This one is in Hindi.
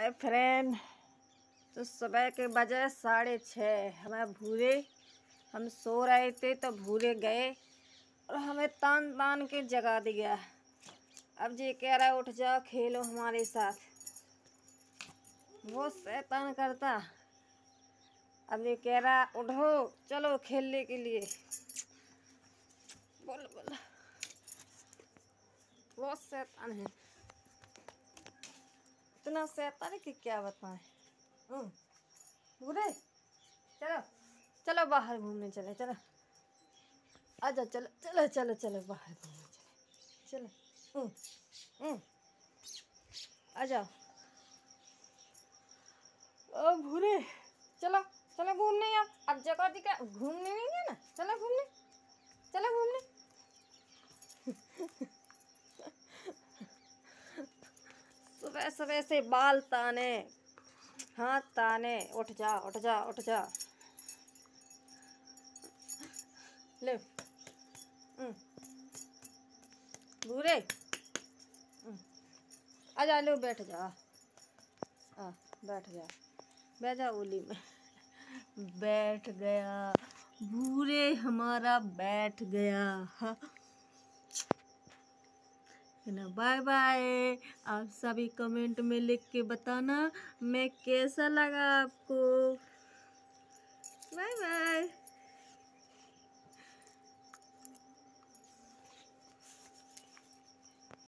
हाय फ्रेंड तो सुबह के बजे साढ़े छः। हमें भूरे, हम सो रहे थे तो भूरे गए और हमें तान तान के जगा दिया। अब जी कह रहा है, उठ जाओ, खेलो हमारे साथ। वो शैतान करता। अब ये कह रहा, उठो, चलो खेलने के लिए। बोल बोल। वो शैतान है। इतना शैतान है कि क्या बताएँ। हम्म, बुरे। चलो चलो बाहर घूमने चले चलो। आजा चलो चलो चलो चलो बाहर घूमने चले। चलो हम्म, हम्म, आ जाओ ओ भूरे चलो चलो घूमने यार। अब जगह दिखा घूमने नहीं है ना? चलो घूमने। चलो घूमने। सुबह से बाल ताने, हाथ ताने, उठ जा उठ जा उठ जा। ले। हम्म। आ जा, लो, बैठ जा। आ, बैठ जा। बैठ जा ओली में। बैठ गया। भूरे हमारा बैठ गया। हाँ। ना? Bye bye. आप सभी कमेंट में लिख के बताना मैं कैसा लगा आपको।